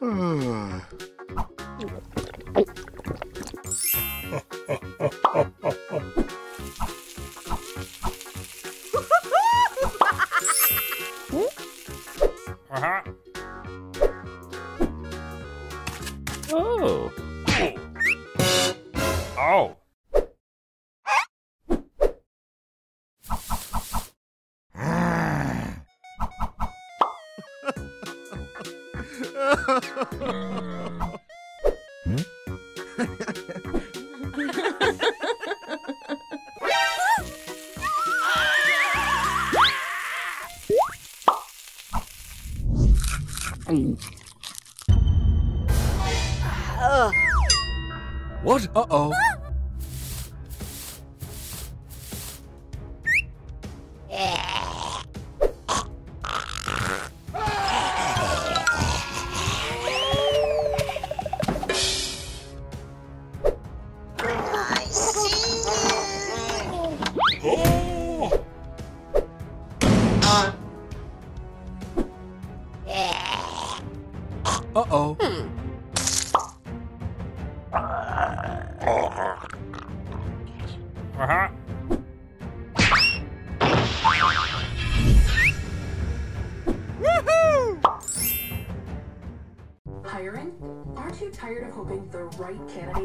Ah. Right candidates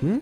Hmm?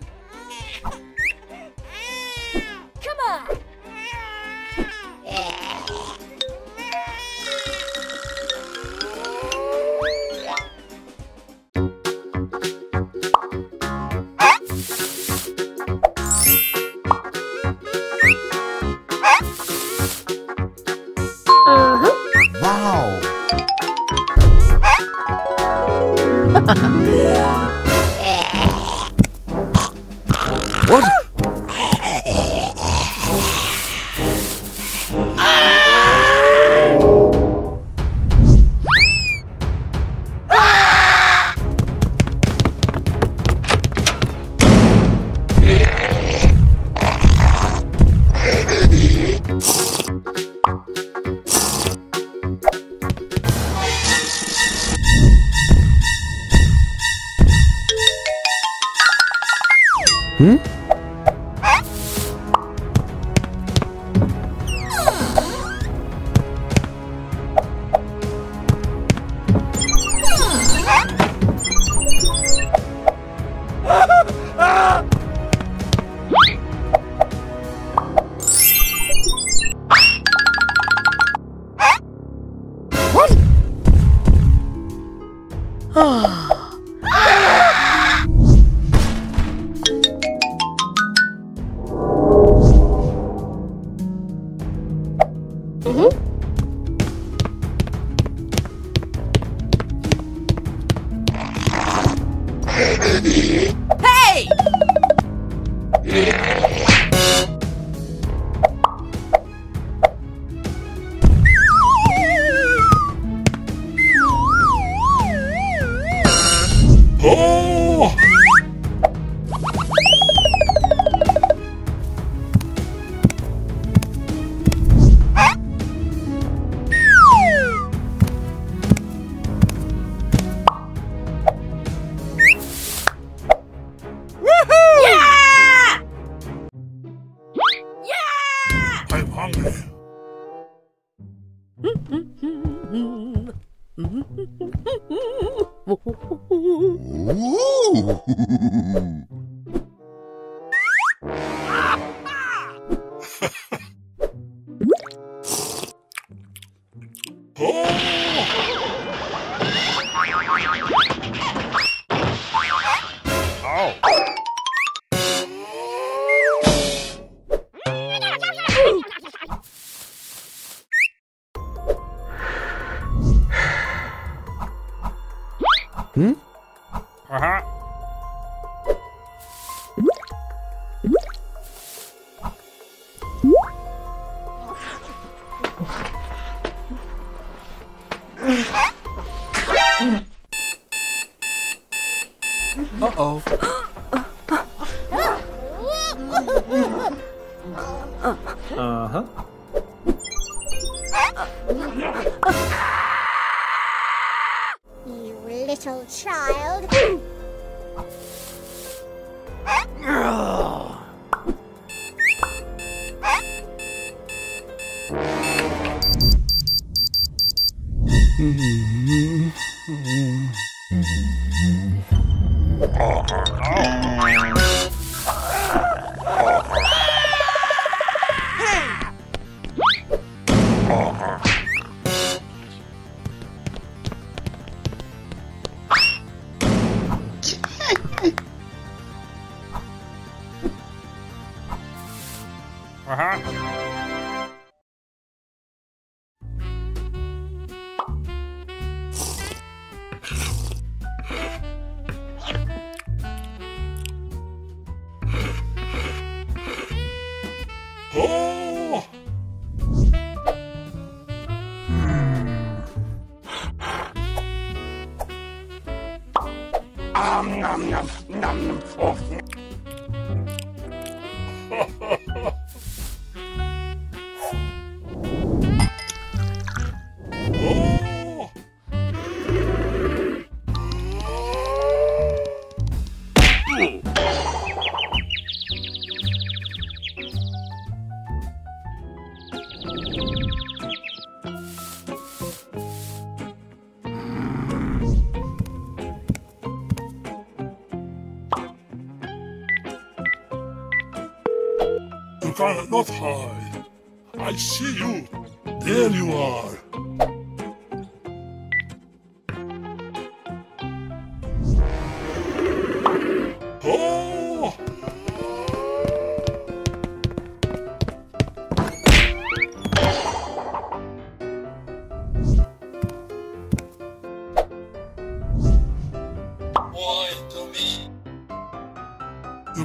Uh-huh.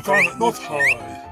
You not hide.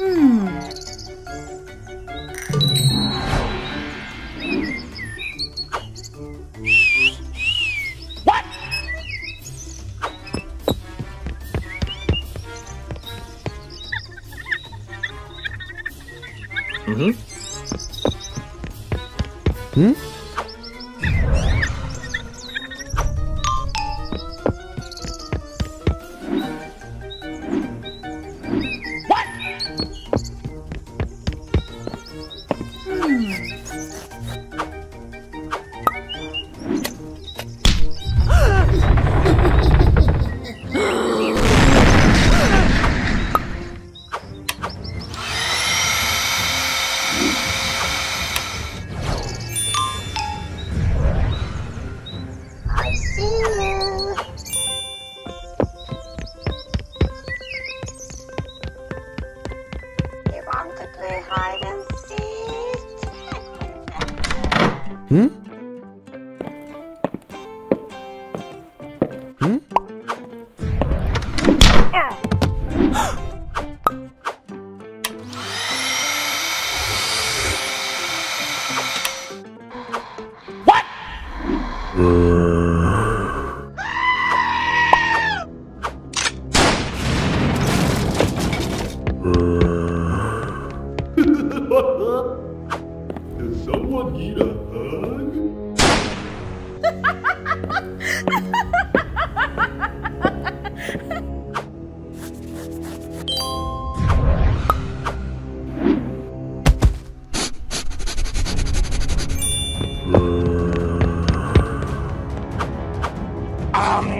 Hmm?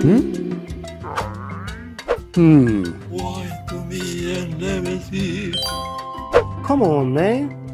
Hmm? Hmm. Why to me and? Come on, man.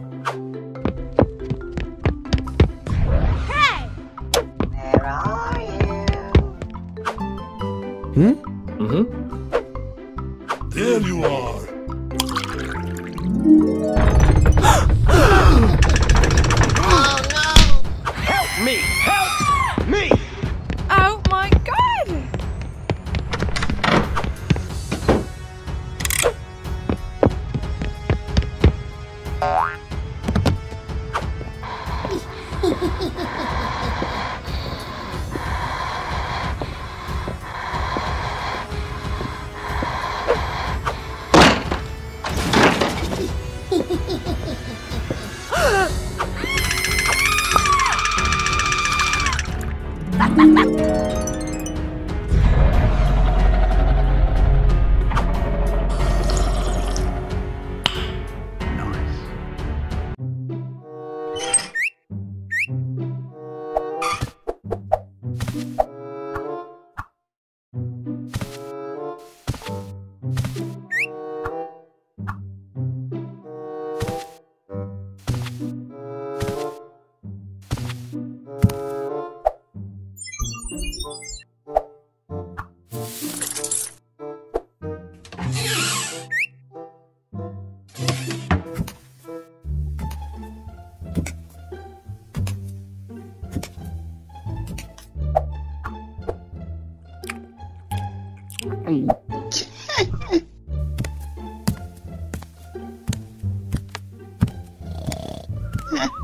Yeah.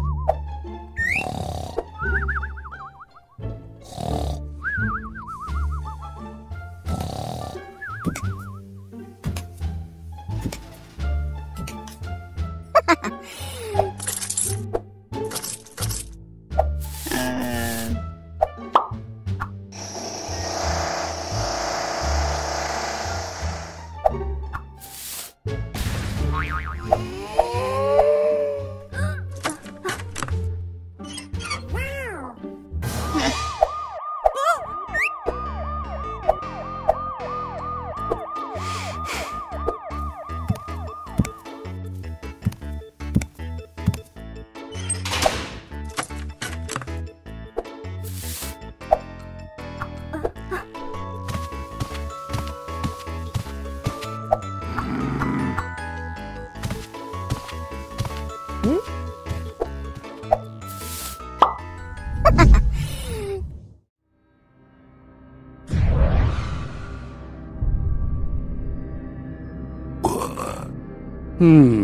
Hmm.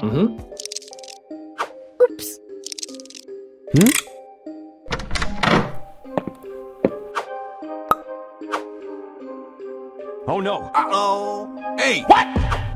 Mm-hmm. Oops. Hmm? Oh no! uh-oh. Hey, I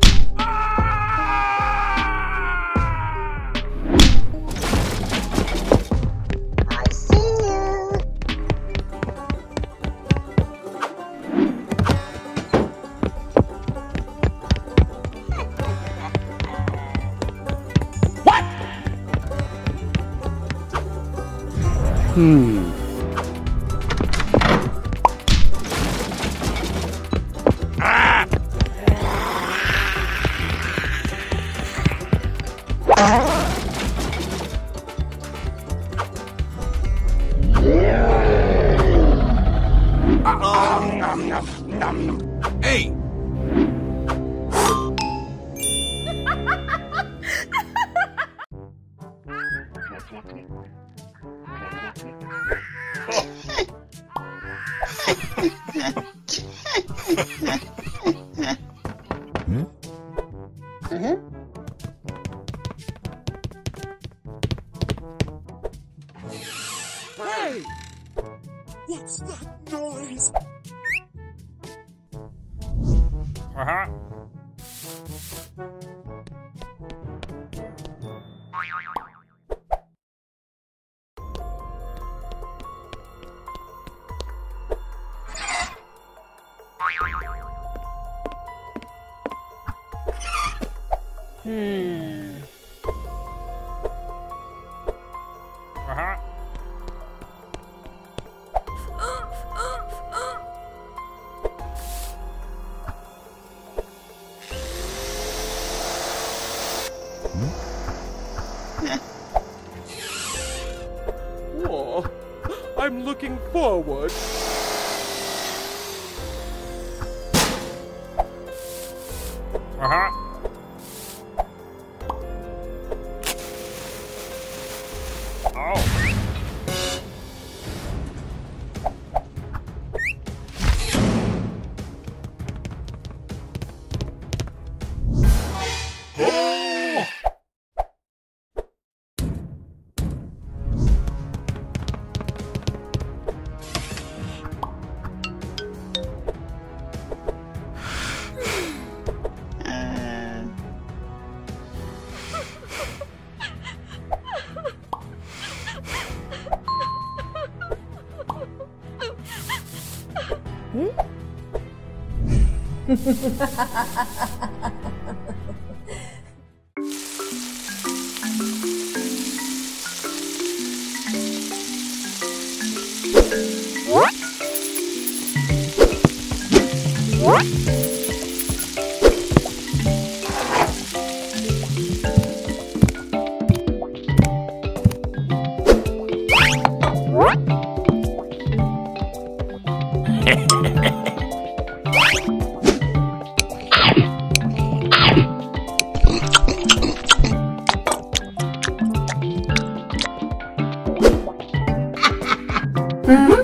Hmm. 哈哈哈哈哈。Go!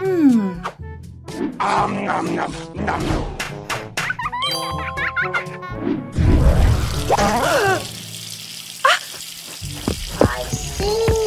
Hmm. I see.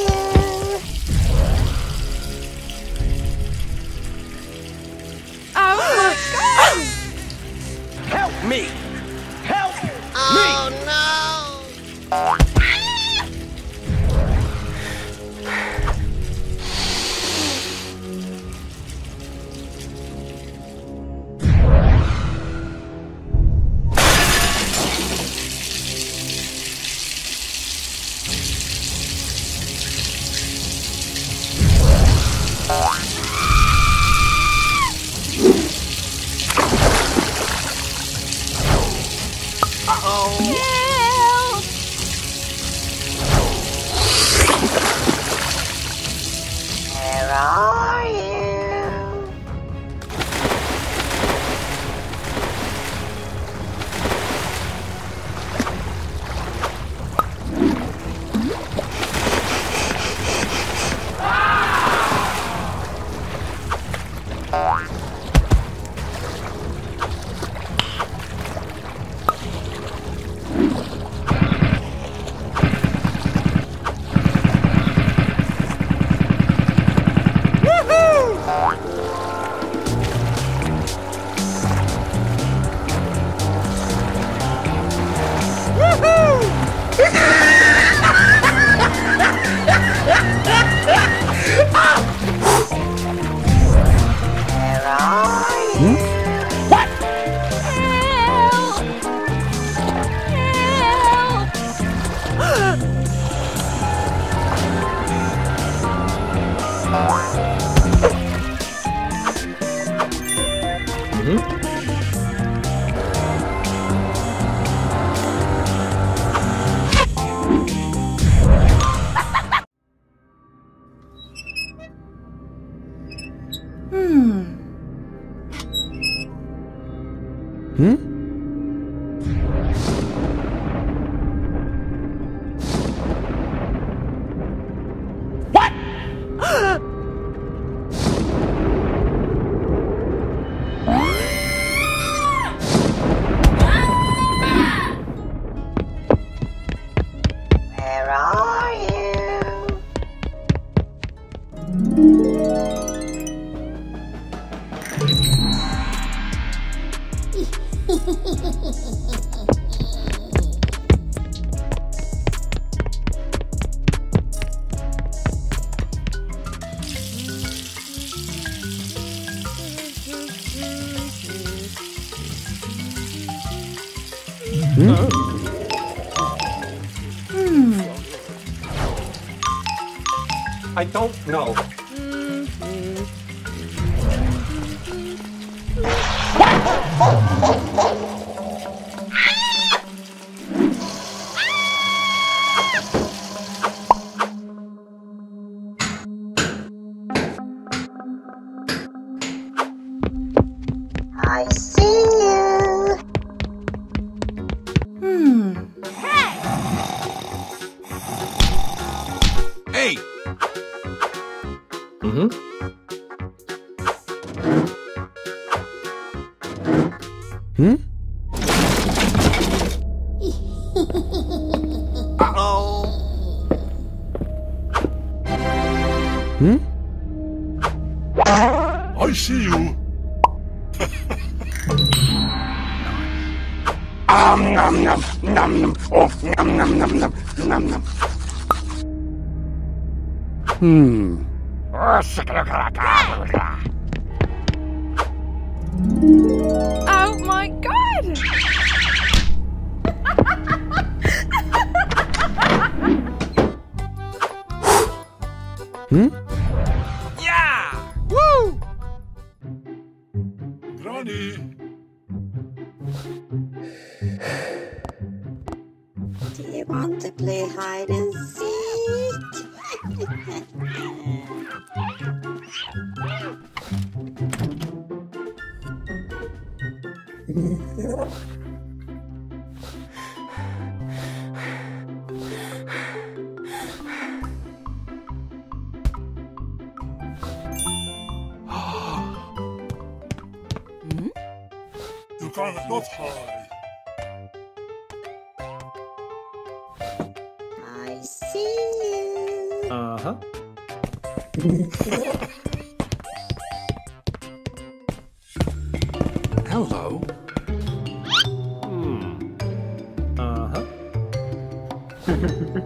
No.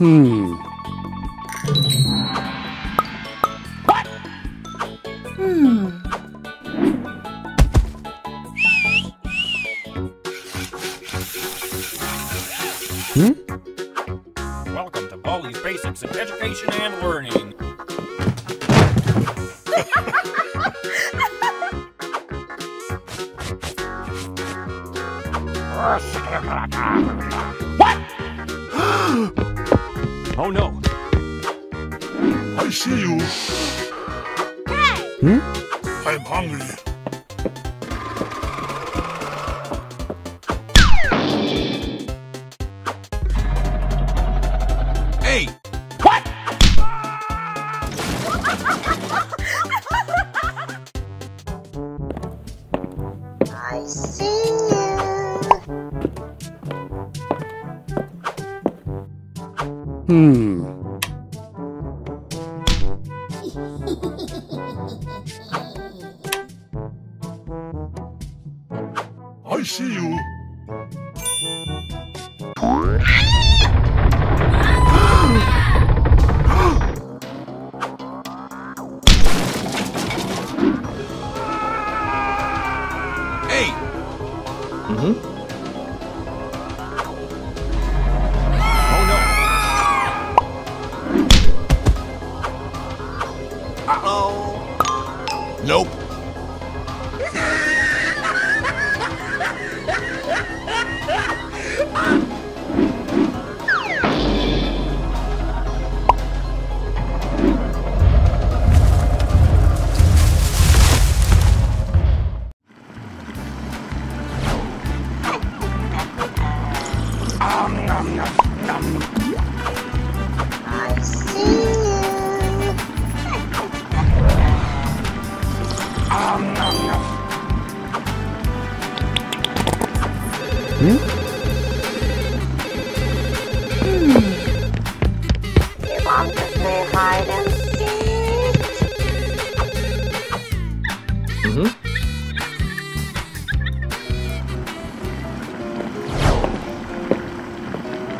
Hmm. What? oh no. I see you. Hey. Hmm? I'm hungry.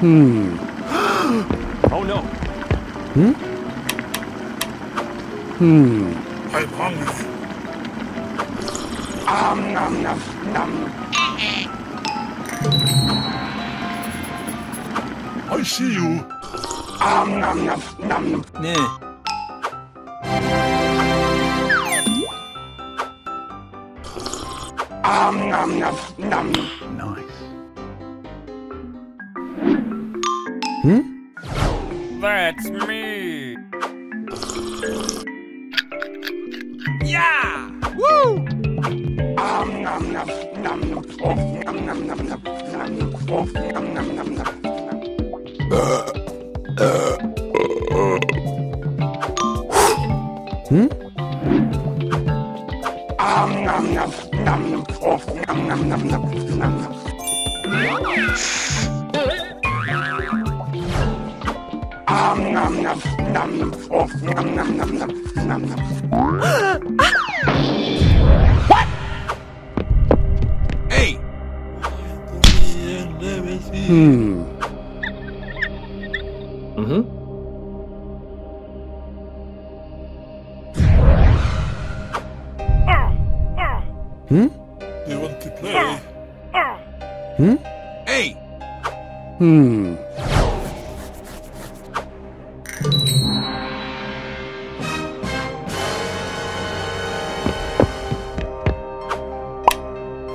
음. oh no. Hmm? I'm hungry. Um, nom, nom, nom. I see you. Um, nom, 네. Um, nom. Nice.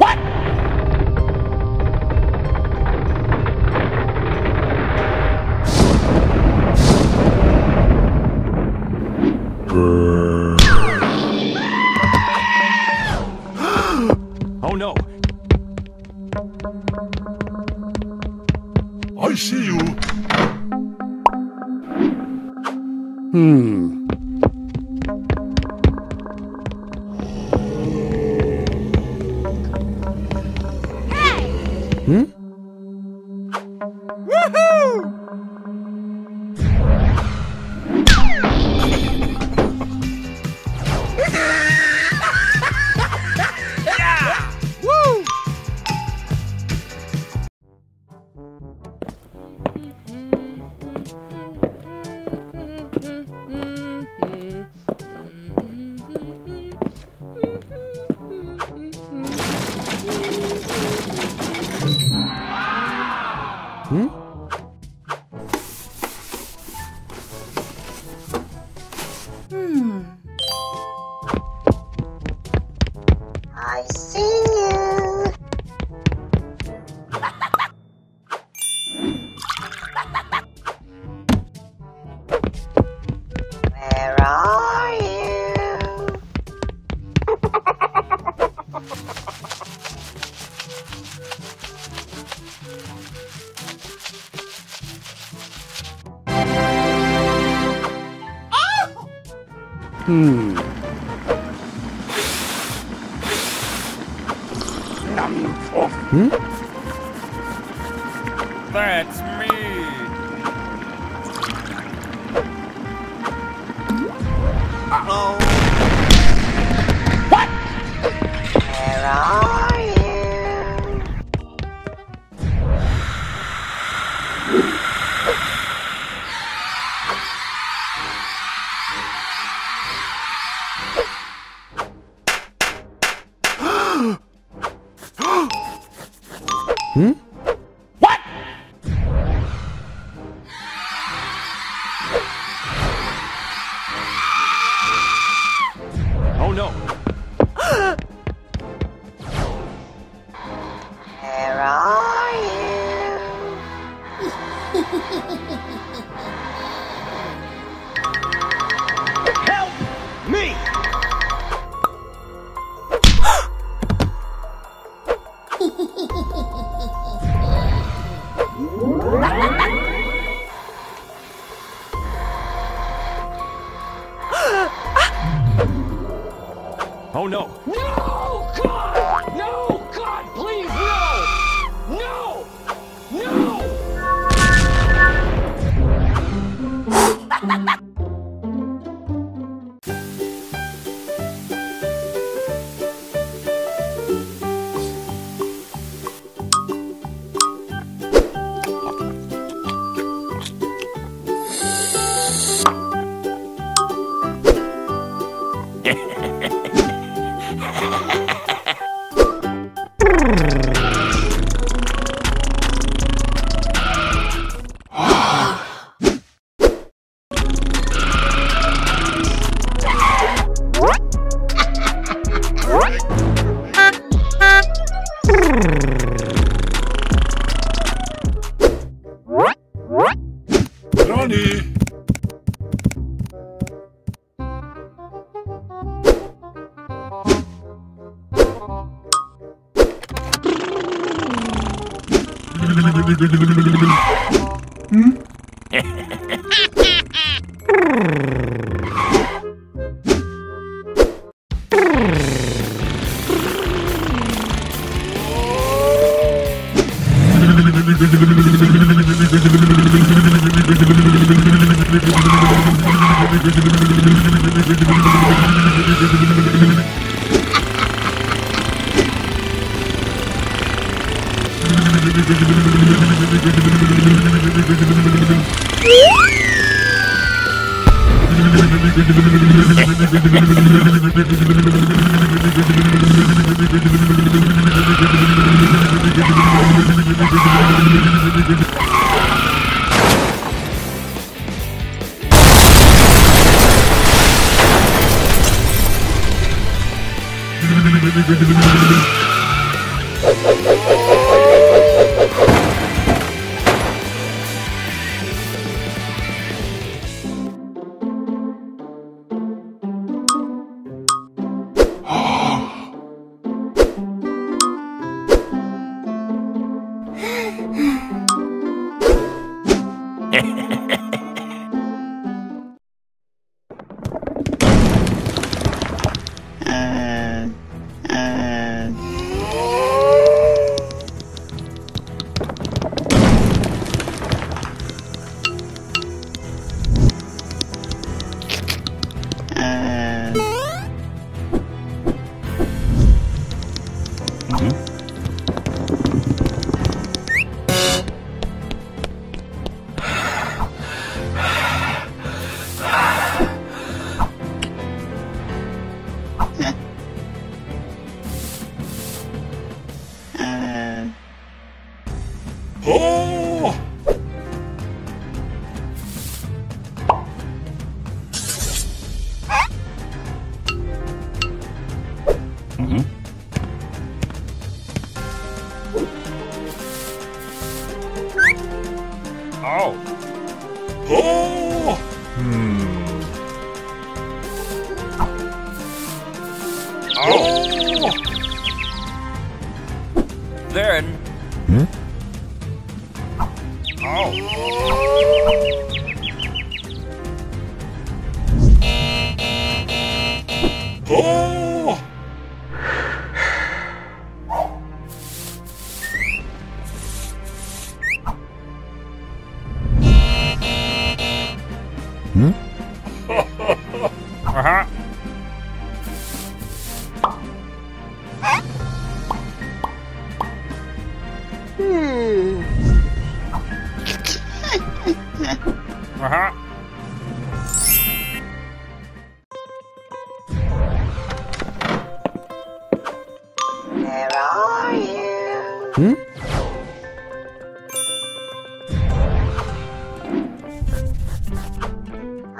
Oh Where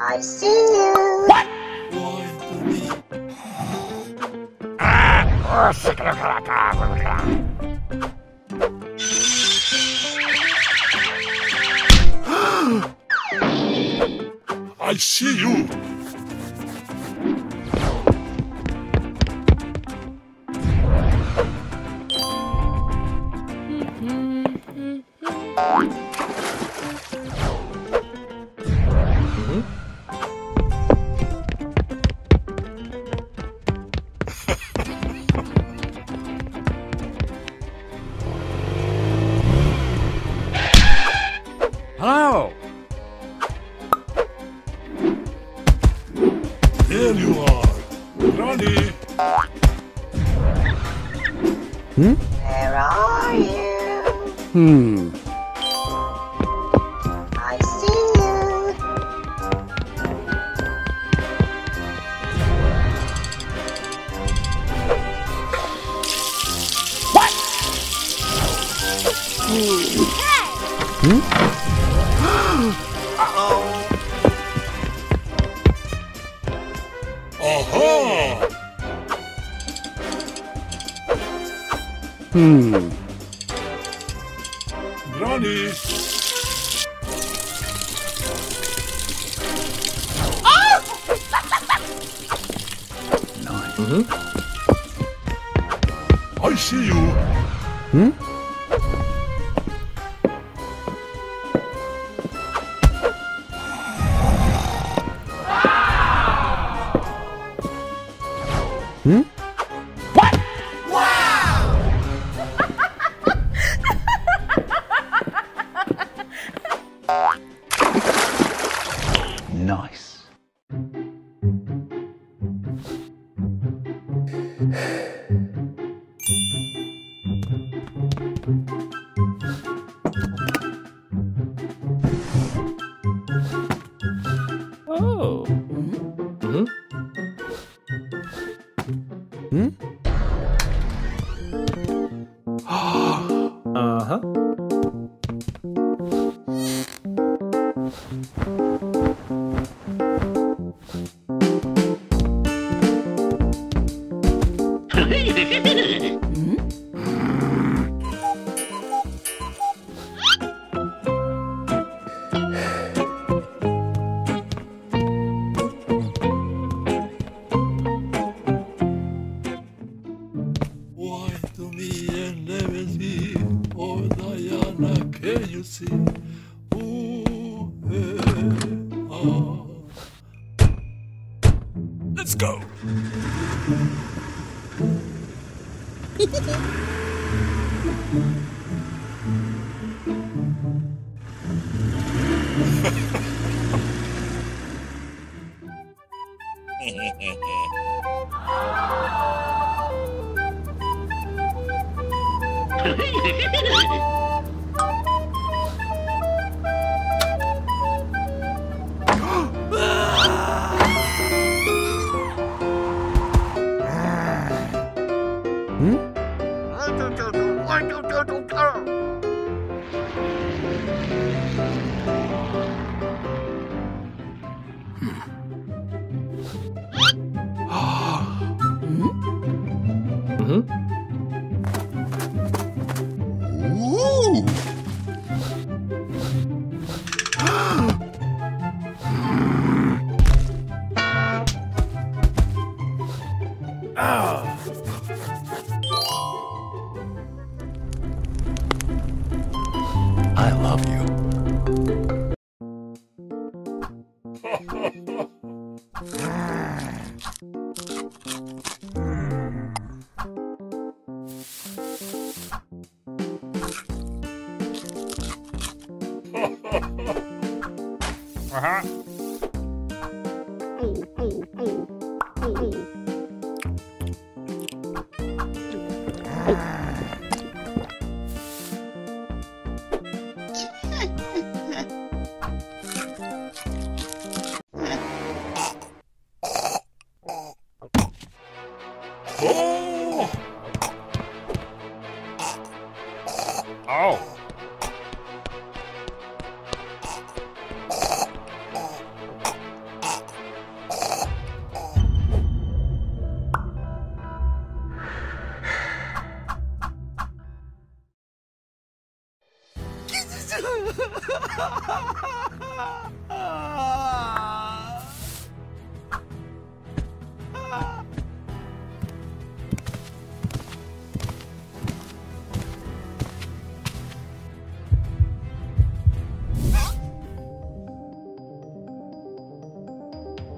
I see you. What? I see you! Hmm? Mm-hmm.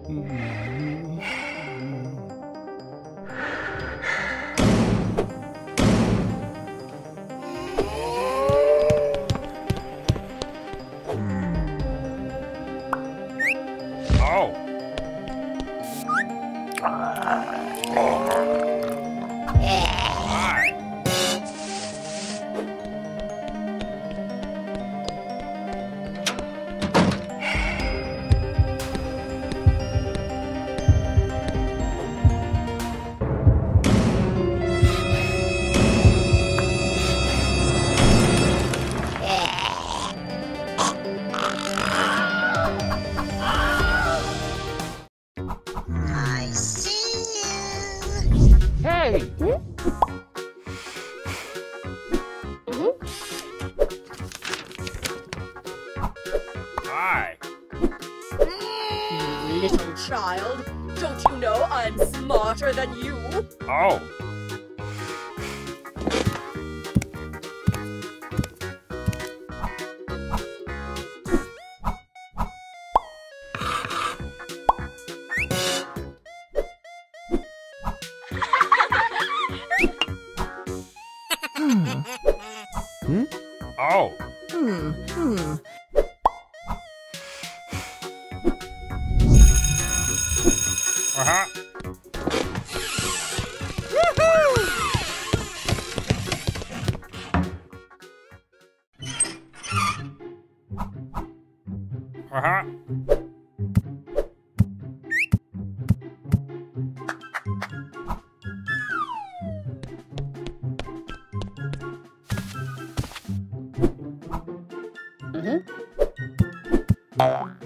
Oh. Where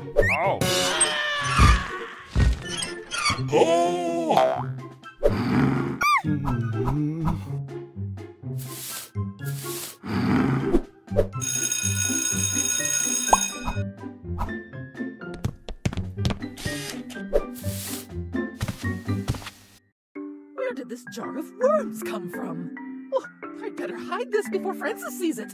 did this jar of worms come from? Oh, I'd better hide this before Francis sees it.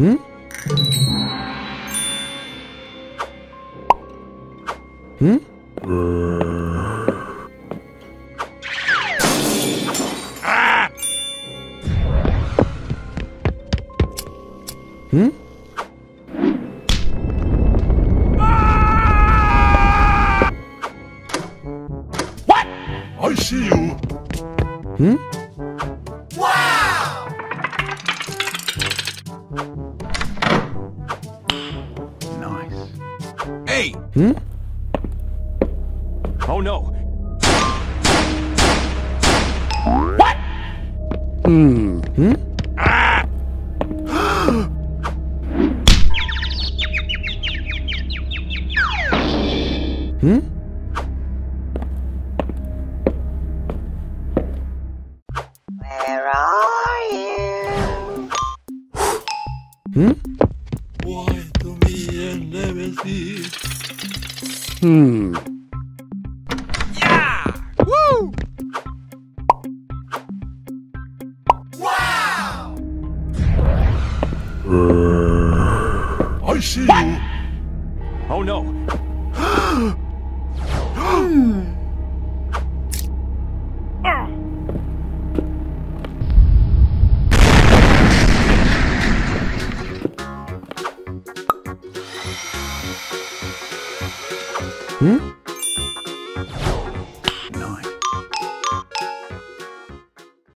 응?